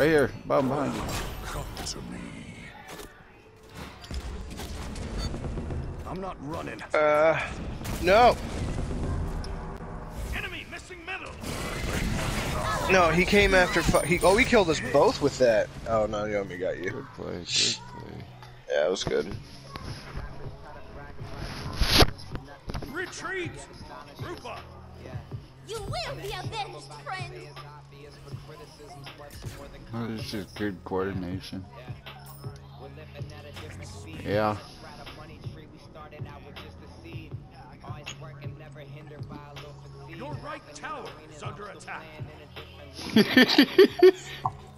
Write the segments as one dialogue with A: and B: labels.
A: Right here, bottom behind you.
B: Come to me. I'm not running.
C: Uh, no.
D: Enemy missing middle.
C: No, he came after. Fu he oh, he killed us both with that. Oh no, Yomi got you.
A: Good play, good play.
C: Yeah, it was good.
D: Retreat. Group up.
E: You will be avenged, friend.
A: Oh, it's just good coordination. Yeah.
D: Your right tower is under attack.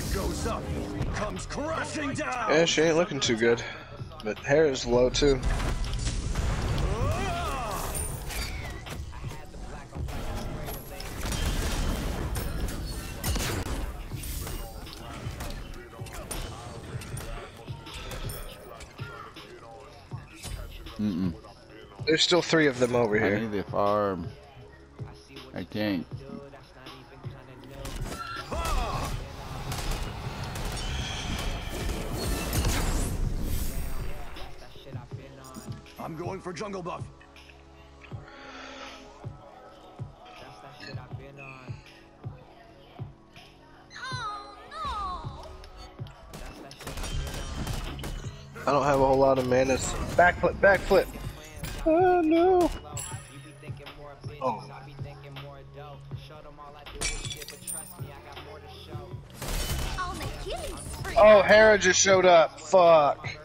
B: What goes up comes crashing down.
C: Yeah, she ain't looking too good. But Hera is low too.
A: Mm-mm.
C: There's still three of them over
A: I
C: here.
A: need the farm. I can't.
B: I'm going for jungle buff.
C: I don't have a whole lot of mana. Backflip, backflip. Oh no. Oh. Oh, Hera just showed up. Fuck.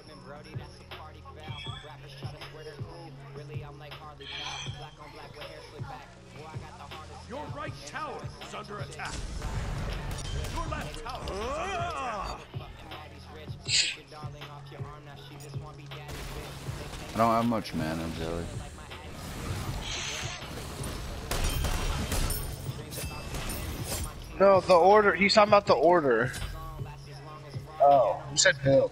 A: I don't have much mana, Jelly.
C: No, the order. He's talking about the order. Oh, you said build.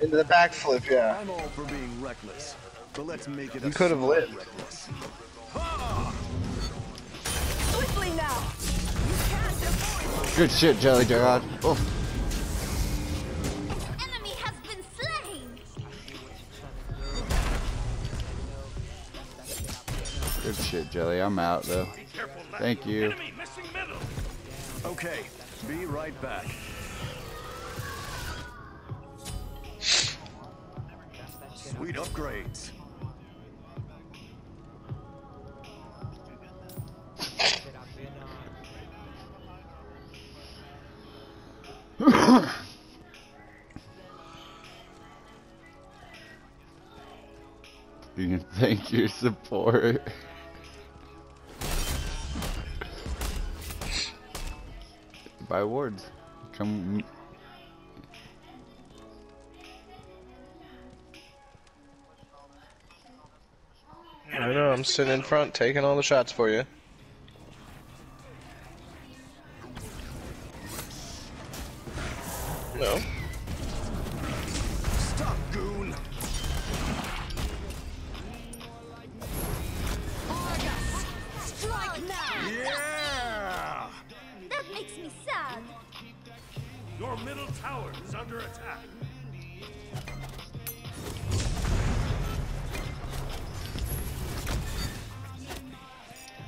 C: Into the backflip, yeah.
B: I'm all for being reckless, but let's make it.
C: You could have
B: smart
C: lived.
B: Reckless.
E: Swiftly now. You can't avoid.
A: Good shit, Jelly God. Oh, shit, Jelly. I'm out though.
D: Careful.
A: Thank you.
D: Enemy missing middle.
B: Okay, be right back. Sweet upgrades.
A: Thank your support. Buy wards. Come.
C: I know. I'm sitting in front, taking all the shots for you. No.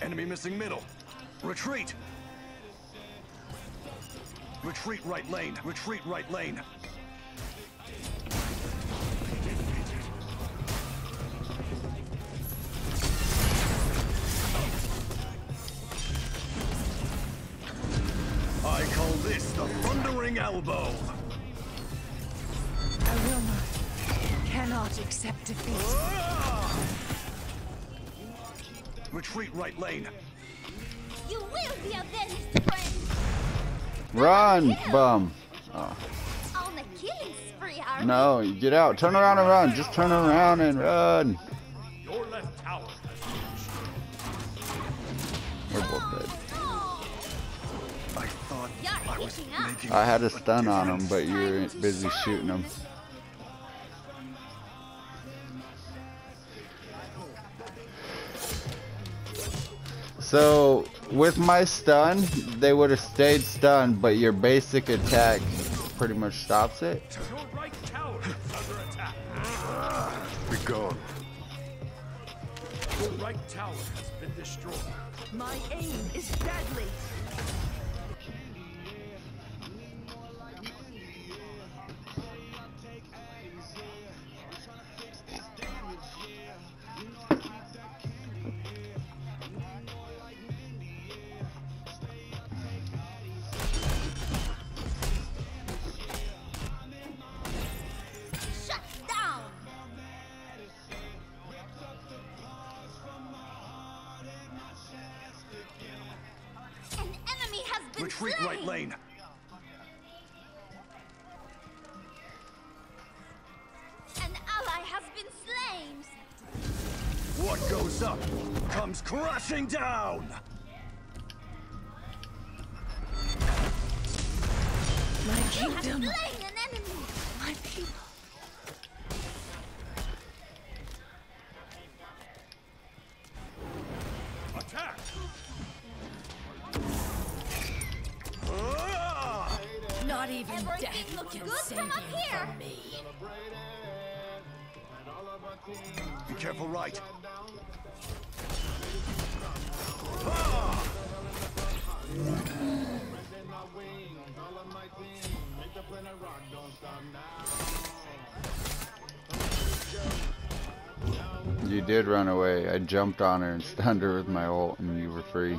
B: Enemy missing middle. Retreat. Retreat right lane. Retreat right lane. I call this the thundering elbow.
F: I will not. Cannot accept defeat.
B: Retreat right lane.
E: You will be avenged, friend.
A: Run, bum. Oh,
E: On the killing spree, are
A: no, you get out. Turn around and run. Just turn around and run.
D: Your left tower
A: We're both dead.
B: I thought I was
E: picking up.
B: making
A: I had a
B: a
A: stun on him, but you were busy shooting him. So with my stun, they would have stayed stunned, but your basic attack pretty much stops it.
D: Your right tower is under attack.
B: Be gone.
D: Your right tower has been destroyed.
F: My aim is deadly.
B: Retreat
E: slain!
B: right lane.
E: An ally has been slain!
B: What goes up comes crashing down.
F: My
E: You have
F: kingdom.
E: slain an enemy!
F: My people.
D: Attack!
F: Not even
E: Everything
F: death
E: looks
F: can
E: good
F: save
E: from up
F: you
E: here.
F: from me.
B: Be careful, right.
A: You did run away. I jumped on her and stunned her with my ult, and you were free.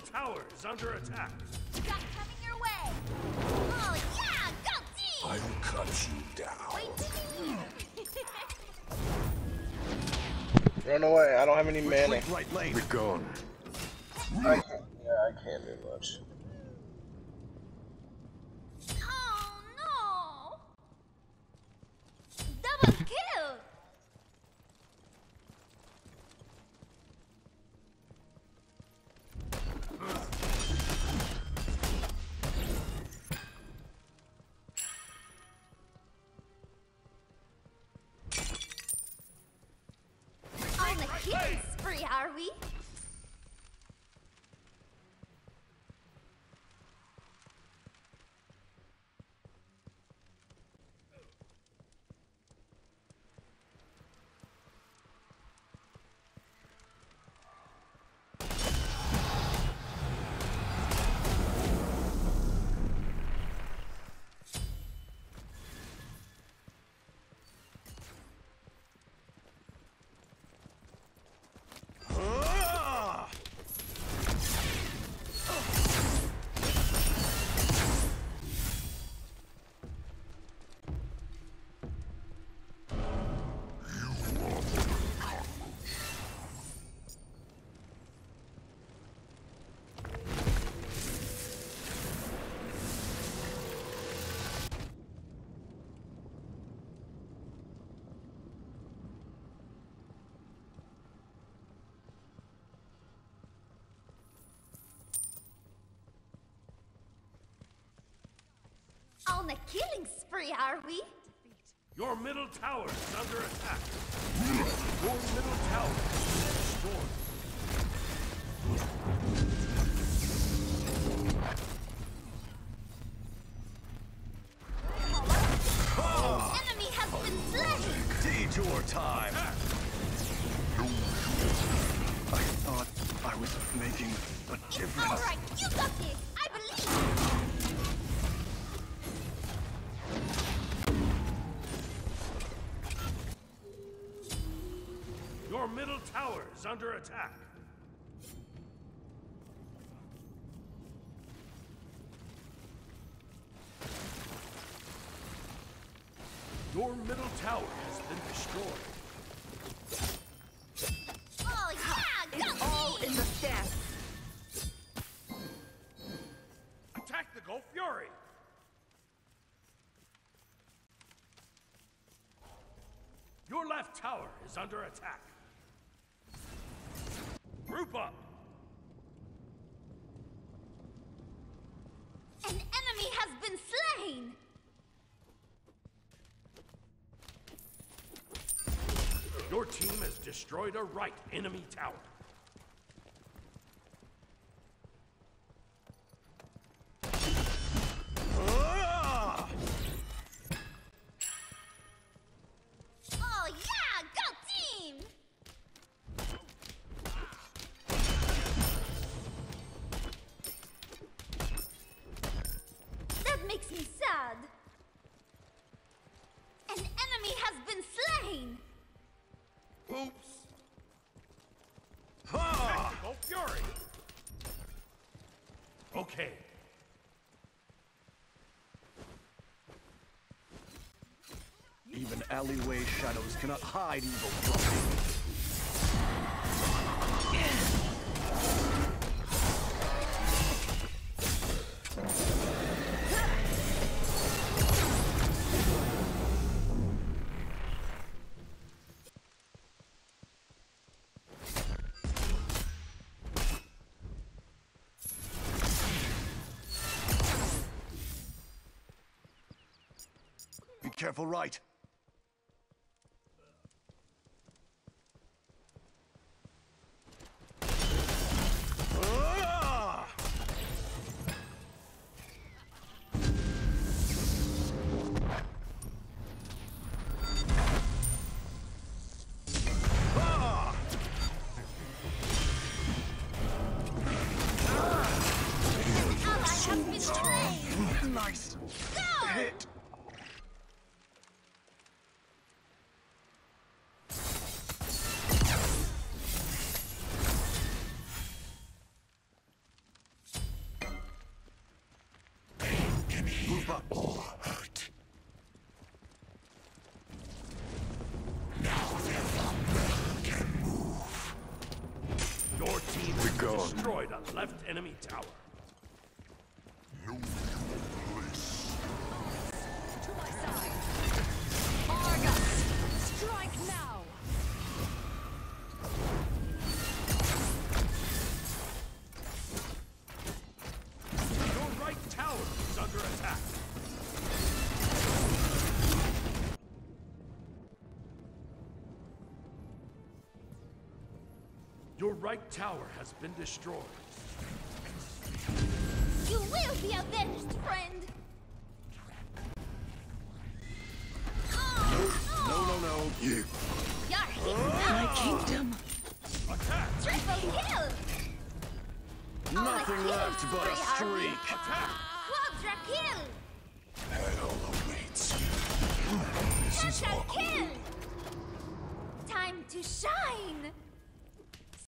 D: tower is under attack.
E: Got coming your way! Oh yeah! Got thee!
B: I'll cut you down.
E: Wait till you
C: Run away. I don't have any mana.
B: Retreat right lane.
G: Be gone.
C: I can't, yeah, I can't do much.
E: Are we? On a killing spree, are we?
D: Your middle tower is under attack. Your middle tower is destroyed.
E: Enemy has been slain!
B: Detour time! I thought I was making a difference.
E: Alright, you got this!
D: Is under attack. Your middle tower has been destroyed.
E: Oh yeah, got
F: All in the stats.
D: Attack the Gold Fury! Your left tower is under attack. Group up!
E: An enemy has been slain!
D: Your team has destroyed a right enemy tower. Okay.
B: Even alleyway shadows cannot hide evil careful, right? Move
D: right tower has been destroyed.
E: You will be avenged, friend! Oh,
B: No, no, no. You.
E: You're hit
F: My kingdom.
D: Attack!
E: Triple kill!
B: Nothing
E: killing
B: left but a
E: spree, are we?
B: streak.
D: Attack!
E: Quadra kill!
B: Hell awaits. you.
E: Triple kill! Time to shine!